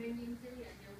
明年这里 sẽ.